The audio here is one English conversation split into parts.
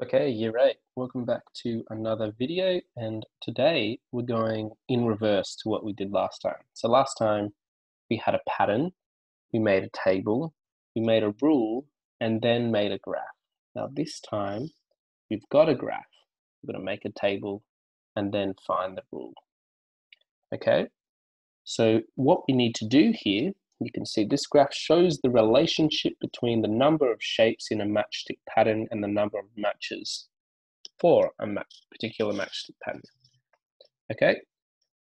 Okay, year eight. Welcome back to another video and today we're going in reverse to what we did last time. So last time we had a pattern, we made a table, we made a rule and then made a graph. Now this time we've got a graph. We're going to make a table and then find the rule. Okay, so what we need to do here you can see this graph shows the relationship between the number of shapes in a matchstick pattern and the number of matches for a match, particular matchstick pattern. Okay,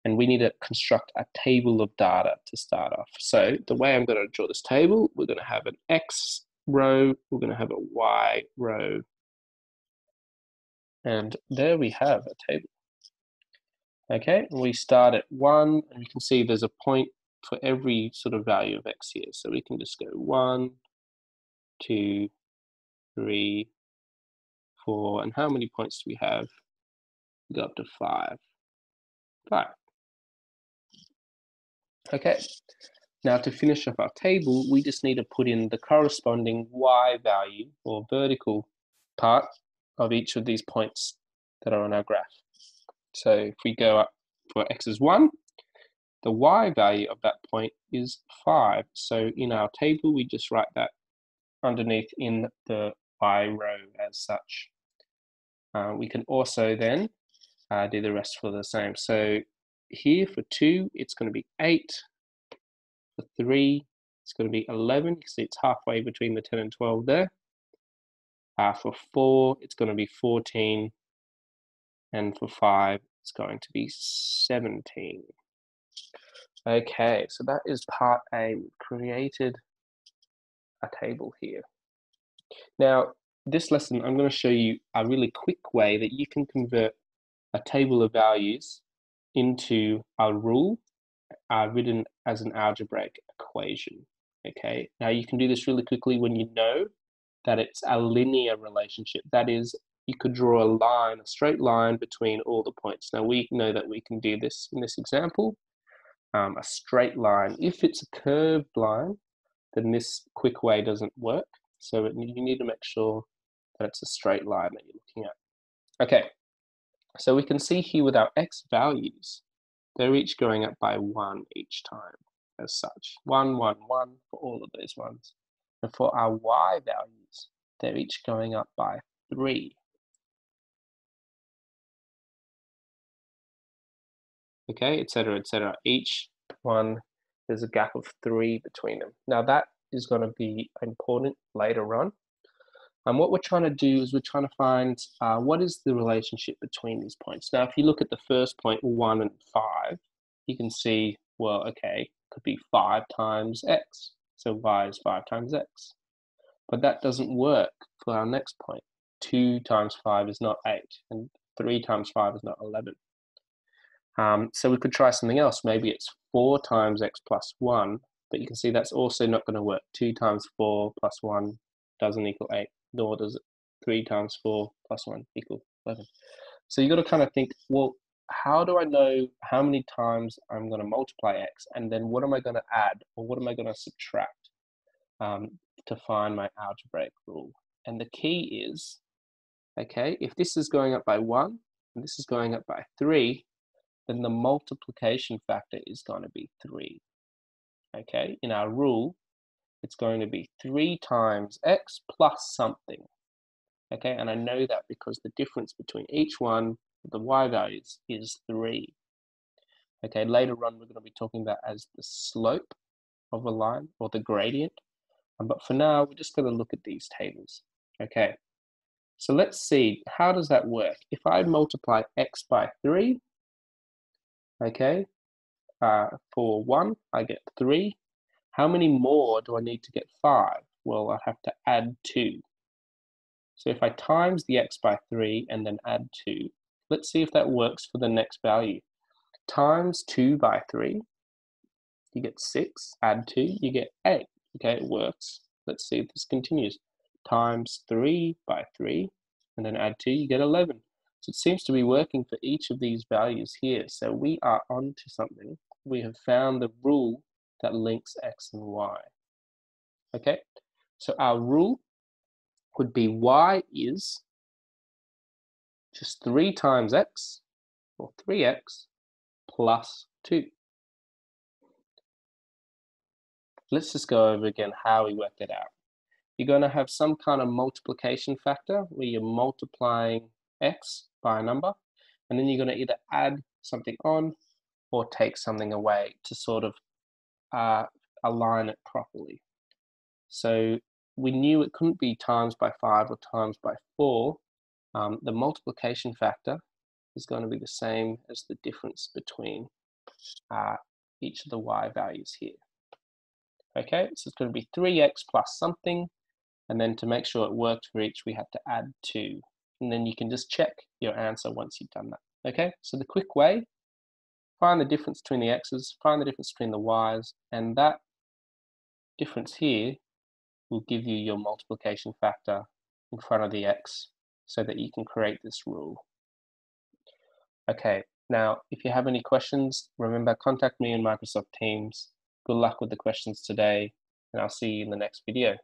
and we need to construct a table of data to start off. So the way I'm going to draw this table, we're going to have an X row, we're going to have a Y row, and there we have a table. Okay, we start at one, and you can see there's a point for every sort of value of x here. So we can just go one, two, three, four, and how many points do we have? We go up to five. Five. Okay, now to finish off our table, we just need to put in the corresponding y value or vertical part of each of these points that are on our graph. So if we go up for x is 1, the y value of that point is 5. So in our table, we just write that underneath in the y row as such. Uh, we can also then uh, do the rest for the same. So here for 2, it's going to be 8. For 3, it's going to be 11. You can see it's halfway between the 10 and 12 there. Uh, for 4, it's going to be 14. And for 5, it's going to be 17. Okay, so that is part A. We've created a table here. Now, this lesson, I'm going to show you a really quick way that you can convert a table of values into a rule uh, written as an algebraic equation. Okay, now you can do this really quickly when you know that it's a linear relationship. That is, you could draw a line, a straight line between all the points. Now we know that we can do this in this example um, a straight line. If it's a curved line, then this quick way doesn't work. So it, you need to make sure that it's a straight line that you're looking at. Okay, so we can see here with our x values, they're each going up by one each time as such. One, one, one for all of those ones. And for our y values, they're each going up by three. Okay, etc., etc. Each one, there's a gap of three between them. Now that is going to be important later on. And what we're trying to do is we're trying to find uh, what is the relationship between these points. Now, if you look at the first point, one and five, you can see, well, okay, could be five times x. So y is five times x. But that doesn't work for our next point. Two times five is not eight, and three times five is not 11. Um, so we could try something else. Maybe it's 4 times x plus 1, but you can see that's also not going to work. 2 times 4 plus 1 doesn't equal 8, nor does it 3 times 4 plus 1 equal 11. So you've got to kind of think, well, how do I know how many times I'm going to multiply x, and then what am I going to add, or what am I going to subtract um, to find my algebraic rule? And the key is, okay, if this is going up by 1, and this is going up by 3, then the multiplication factor is going to be 3. Okay, in our rule, it's going to be 3 times x plus something. Okay, and I know that because the difference between each one, the y values, is 3. Okay, later on we're going to be talking about as the slope of a line or the gradient. Um, but for now, we're just going to look at these tables. Okay, so let's see, how does that work? If I multiply x by 3, okay? Uh, for one, I get three. How many more do I need to get five? Well, I have to add two. So if I times the x by three and then add two, let's see if that works for the next value. Times two by three, you get six, add two, you get eight. Okay, it works. Let's see if this continues. Times three by three, and then add two, you get 11. So it seems to be working for each of these values here. So we are onto something. We have found the rule that links x and y. Okay, so our rule would be y is just 3 times x, or 3x, plus 2. Let's just go over again how we worked it out. You're going to have some kind of multiplication factor where you're multiplying x by a number, and then you're going to either add something on or take something away to sort of uh, align it properly. So we knew it couldn't be times by 5 or times by 4. Um, the multiplication factor is going to be the same as the difference between uh, each of the y values here. Okay, so it's going to be 3x plus something, and then to make sure it worked for each, we had to add 2. And then you can just check your answer once you've done that. Okay, so the quick way, find the difference between the x's, find the difference between the y's, and that difference here will give you your multiplication factor in front of the x so that you can create this rule. Okay, now if you have any questions, remember contact me in Microsoft Teams. Good luck with the questions today, and I'll see you in the next video.